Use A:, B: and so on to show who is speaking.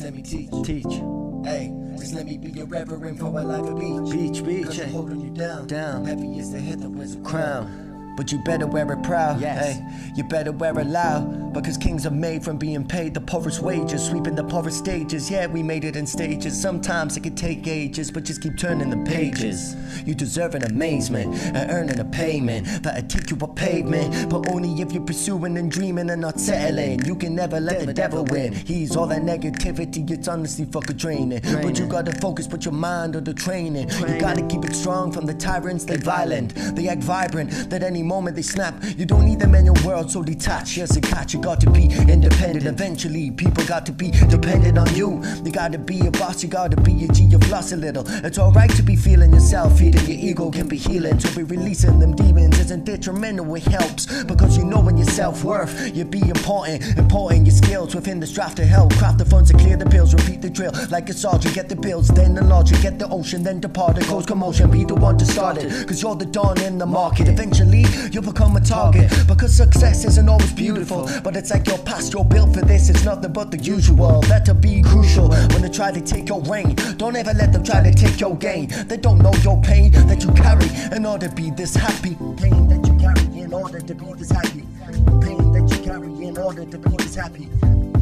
A: just let me teach.
B: Teach.
A: Hey, just let me be your reverend for a life of beach.
B: Beach, beach,
A: Cause. I'm holding you down.
B: Down.
A: Heavy is the head that wears a crown.
B: Crown. But you better wear it proud.
C: Yes.
B: Hey, you better wear it loud. Because kings are made from being paid the poorest wages, sweeping the poorest stages. Yeah, we made it in stages. Sometimes it could take ages, but just keep turning the pages. You deserve an amazement and earning a payment that'll take you a pavement. But only if you're pursuing and dreaming and not settling. You can never let the devil win. He's all that negativity, it's honestly fucking draining. But you gotta focus, put your mind on the training. You gotta keep it strong from the tyrants, they violent. They act vibrant, that any moment they snap. You don't need them in your world so detached. Yes, a catch, you got to be independent. Eventually, people got to be dependent on you. You gotta be a boss, you gotta be a G, you've lost a little. It's alright to be feeling yourself, feeding your ego can be healing. To be releasing them demons isn't detrimental, it helps. Because you know in your self worth, you be important. Important your skills within the draft to help. Craft the funds to clear the pills, repeat the drill. Like a sergeant, get the bills, then the lodge, get the ocean, then depart it. Cause commotion, be the one to start it. Cause you're the dawn in the market. Eventually, you'll become a target. Because success isn't always beautiful. But it's like you're past, you're built for this. It's nothing but the usual. That'll be crucial when they try to take your reign. Don't ever let them try to take your gain. They don't know your pain that you carry in order to be this happy. Pain that you carry in order to be this happy. Pain that you carry in order to be this happy.